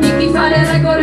Nikki Fire Record